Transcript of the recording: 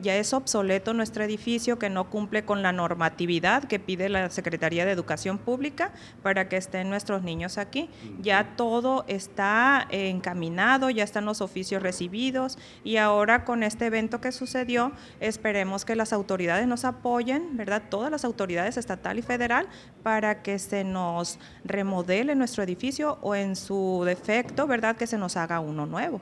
Ya es obsoleto nuestro edificio que no cumple con la normatividad que pide la Secretaría de Educación Pública para que estén nuestros niños aquí. Ya todo está encaminado, ya están los oficios recibidos y ahora con este evento que sucedió esperemos que las autoridades nos apoyen, ¿verdad? Todas las autoridades estatal y federal para que se nos remodele nuestro edificio o en su defecto, ¿verdad? Que se nos haga uno nuevo.